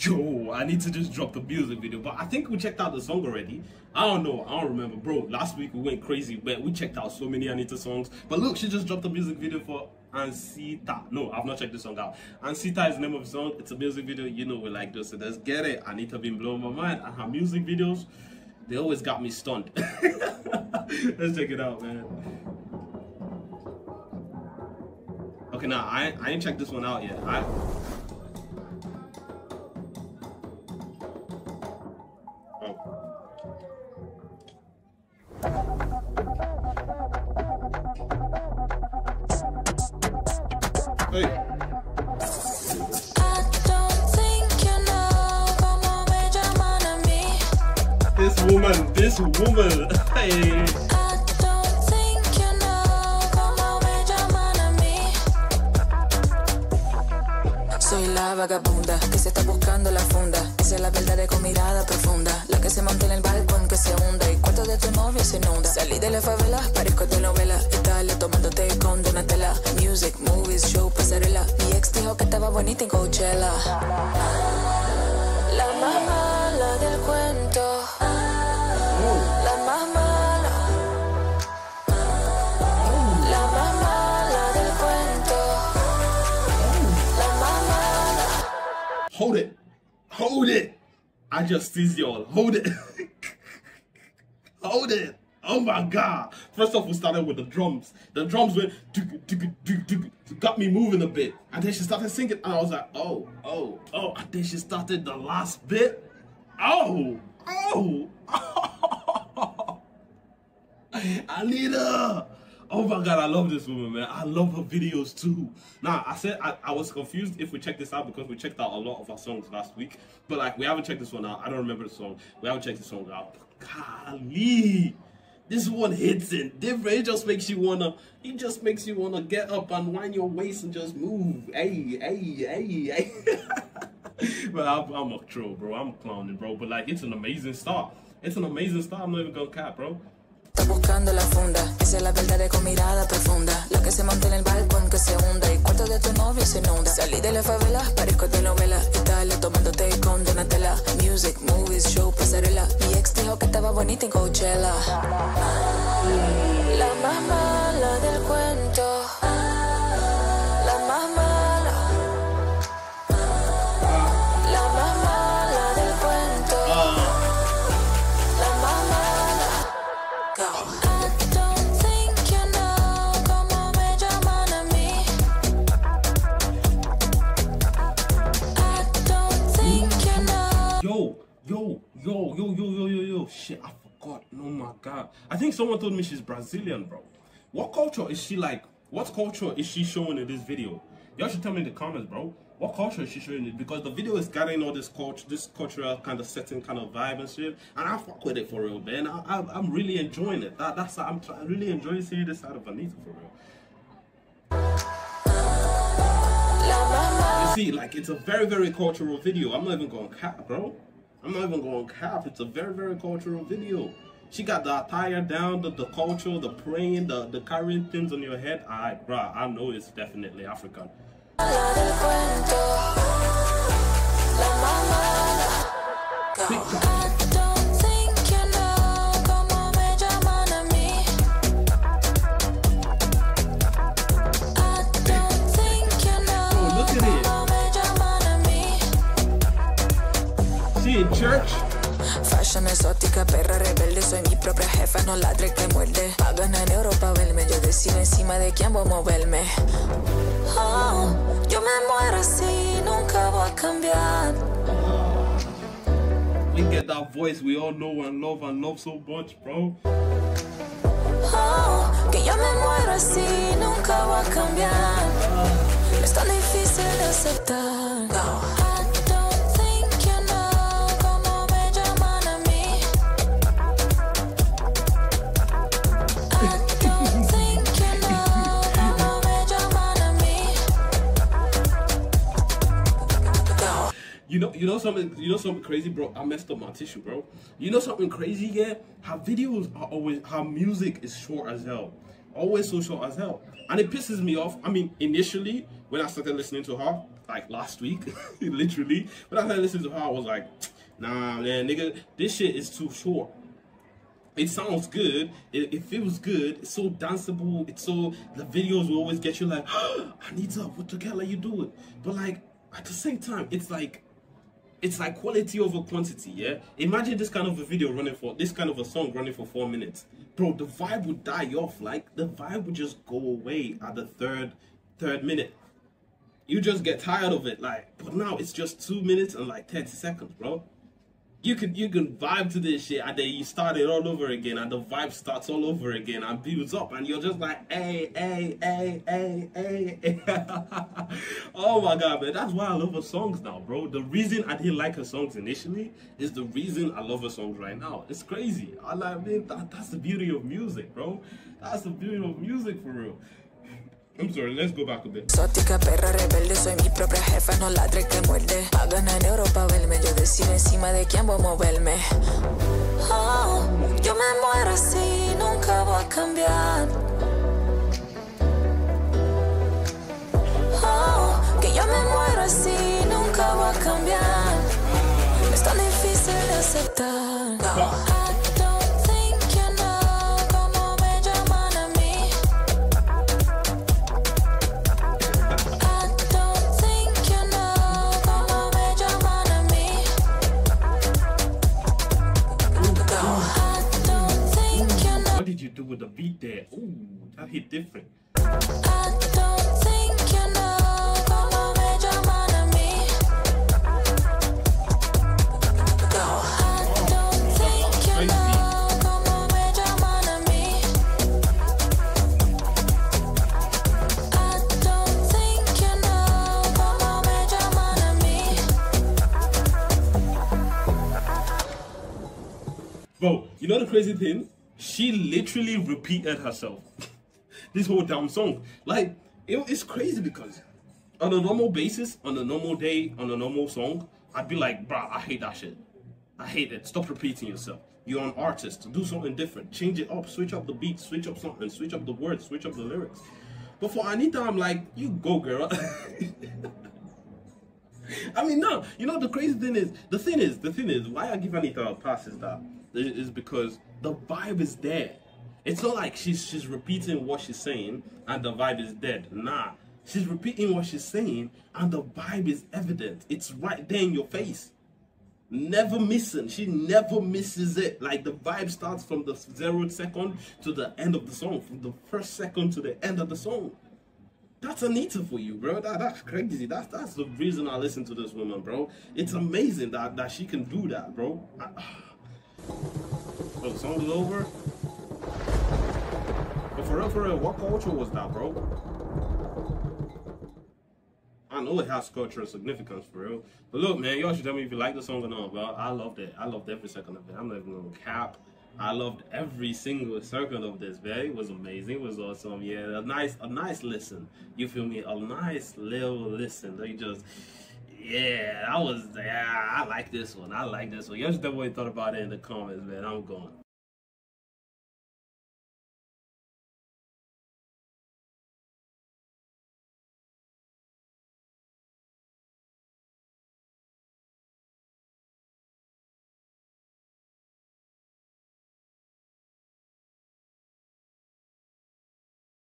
yo, I need to just drop the music video. But I think we checked out the song already. I don't know, I don't remember, bro. Last week we went crazy, but we checked out so many Anitta songs. But look, she just dropped a music video for Ansita. No, I've not checked this song out. Ansita is the name of the song. It's a music video. You know we like this, so let's get it. Anitta been blowing my mind, and her music videos, they always got me stunned. let's check it out, man. Okay, now I I ain't checked this one out yet. I Hey. This woman, this woman, hey. Soy la vagabunda que se está buscando la funda. Esa es la verdad con mirada profunda. La que se monta en el balcón que se hunda. Y cuarto de tu novio se inunda. Salí de la favela, parezco de novela. Italia tomándote con Donatella. Music, movies, show, pasarela. Mi ex dijo que estaba bonita en Coachella. I just teased y'all. Hold it. Hold it. Oh my god. First off, we started with the drums. The drums went dug, dug, dug, got me moving a bit. And then she started singing. And I was like, oh, oh, oh. And then she started the last bit. Oh, oh. Anitta. Oh my god, I love this woman, man. I love her videos too. Now, I said I, I was confused if we checked this out because we checked out a lot of our songs last week. But like we haven't checked this one out. I don't remember the song. We haven't checked the song out. Golly. This one hits it different. It just makes you wanna it just makes you wanna get up and wind your waist and just move. Hey, hey, hey, hey. but I'm, I'm a troll, bro. I'm clowning, bro. But like it's an amazing start. It's an amazing start. I'm not even gonna cap, bro. Buscando la funda, esa es la verdad con mirada profunda. La que se monta en el balcón que se hunda. Y cuarto de tu novio se inunda. Salí de la favela, parezco de novela. Italia tomándote con Donatella. Music, movies, show, pasarela. Mi ex dijo que estaba bonita en Coachella. Shit, I forgot. Oh my god. I think someone told me she's Brazilian, bro. What culture is she like? What culture is she showing in this video? Y'all should tell me in the comments, bro. What culture is she showing it? Because the video is getting all this culture, this cultural kind of setting, kind of vibe and shit. And I fuck with it for real, man. I, I'm really enjoying it. That, that's I'm really enjoying seeing this side of Anitta for real. You see, like it's a very, very cultural video. I'm not even going cap, bro. I'm not even going cap. It's a very, very cultural video. She got the attire down, the, the culture, the praying, the, the carrying things on your head. Alright, bro, I know it's definitely African. Church? Fashion exótica, perra rebelde, soy mi propia jefa, no ladre que muerde. Pagan en Europa verme, yo decido encima de quién voy a moverme. Oh, yo me muero así, nunca voy a cambiar. We get that voice we all know and love and love so much, bro. Oh, que yo me muero así, nunca voy a cambiar. Es tan difícil de aceptar. I You know, you know something, you know something crazy, bro. I messed up my tissue, bro. You know something crazy, yeah? Her videos are always, her music is short as hell, always so short as hell, and it pisses me off. I mean, initially when I started listening to her, like last week, literally. when I I listened to her, I was like, nah, man, nigga, this shit is too short. It sounds good. It, it feels good. It's so danceable. It's so the videos will always get you like, Anitta, what the hell are you doing? But like at the same time, it's like it's like quality over quantity, yeah? Imagine this kind of a video running for this kind of a song running for four minutes. Bro, the vibe would die off. Like the vibe would just go away at the third third minute. You just get tired of it, like, but now it's just two minutes and like 30 seconds, bro you can you can vibe to this shit and then you start it all over again and the vibe starts all over again and builds up and you're just like hey hey hey hey hey. Oh my god man that's why i love her songs now bro. The reason i didn't like her songs initially is the reason i love her songs right now. It's crazy. I like man that, that's the beauty of music bro. That's the beauty of music for real I'm sorry, let's go back a bit. Exótica, perra rebelde, soy mi propia jefa, no ladre que muerde. Pagan en Europa, verme, yo decido encima de quién voy a moverme. Oh, yo me muero así, nunca voy a cambiar. Oh, que yo me muero así, nunca voy a cambiar. Es tan difícil de aceptar. A mí. Bro, you know the crazy thing? She literally repeated herself. this whole damn song. Like, it, it's crazy because on a normal basis, on a normal day, on a normal song, I'd be like, bruh, I hate that shit. I hate it. Stop repeating yourself. You're an artist. Do something different. Change it up. Switch up the beat. Switch up something. Switch up the words. Switch up the lyrics. But for Anitta, I'm like, you go, girl. I mean, no. You know, the crazy thing is, the thing is, the thing is, why I give Anitta a pass is that is because the vibe is there. It's not like she's she's repeating what she's saying and the vibe is dead. Nah, she's repeating what she's saying and the vibe is evident. It's right there in your face. Never missing. She never misses it. Like the vibe starts from the zero second to the end of the song, from the first second to the end of the song. That's Anitta for you, bro. That, that's crazy. That's that's the reason I listen to this woman, bro. It's amazing that, that she can do that, bro. I, oh, song is over. For real, for real, what culture was that, bro? I know it has cultural significance for real. But look, man, y'all should tell me if you like the song or not, bro. I loved it. I loved every second of it. I'm not even gonna cap. I loved every single second of this, man. It was amazing. It was awesome. Yeah, a nice, a nice listen. You feel me? A nice little listen. They just, yeah, I was, yeah, I like this one. I like this one. Y'all should you thought about it in the comments, man. I'm going.